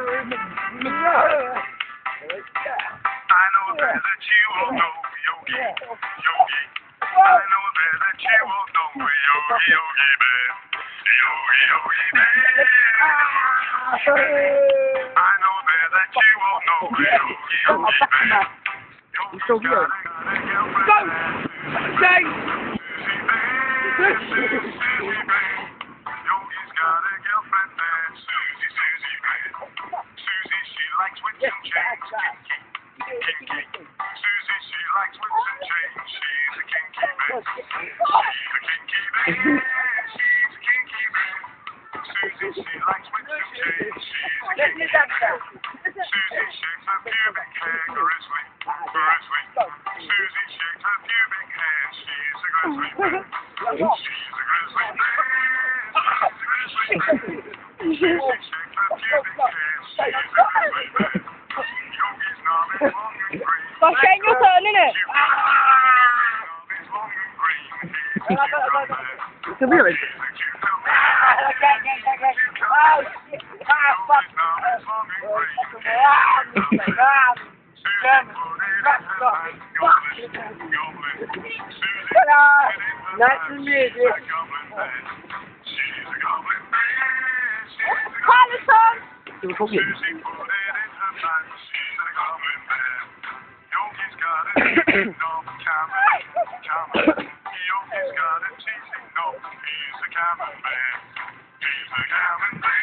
I know that you will know, Yogi, Yogi. I know that you will know, Yogi, Yogi Bear. Yogi, Yogi Bear. I know that you will know, Yogi, Yogi Bear. Yogi's so got weird. a likes whips and chains. Kinky, kinky. Susie, she likes whips and chains. She's a kinky bear. She's a kinky bear. She's a kinky bear. Susie, she likes whips and chains. She's a kinky bear. Susie shakes her pubic hair gracefully, gracefully. Susie shakes her pubic hair. She's a grizzly bear. She's a grizzly bear. She's a grizzly bear. Susie shakes her pubic hair. She's a grizzly bear. Yogi's knob is long and green. Well, Shane, your turn, innit? Yogi's knob is long and green. He's a cucumber bear. It's a village. He's a cucumber bear. Yogi's knob is long and green. Susie put it in her hand. Goblin, goblin. Susie put it in her Nice hand. to meet She's you. a goblin bear. She's a goblin bear. She's a goblin Carlton! It was bear. He's a Cameron bear. He's a Cameron bear.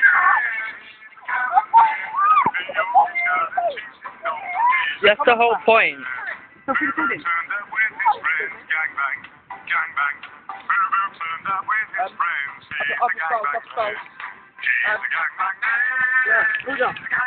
Yogi's got a teething knob. He's a That's the whole point. So pretty Boo good. turned up with his friends, gangbang, gangbang. Boo Boo turned up with his friends, he's a up the stairs, gangbang up the stairs. man. He's a gangbang man. Yeah, He's who's a up? gangbang man.